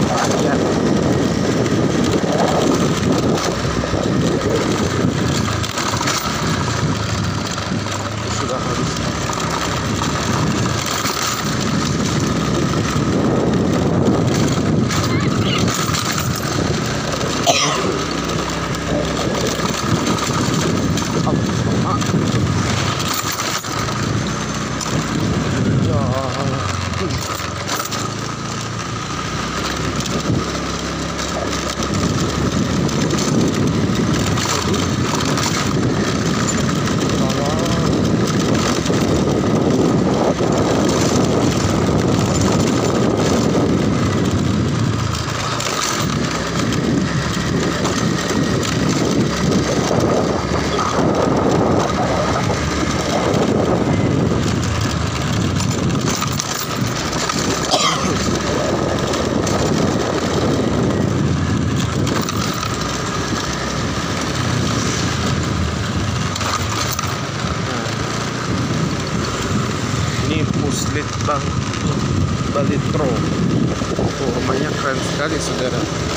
Yeah. Litbang Balitro. Oh, rumahnya keren sekali saudara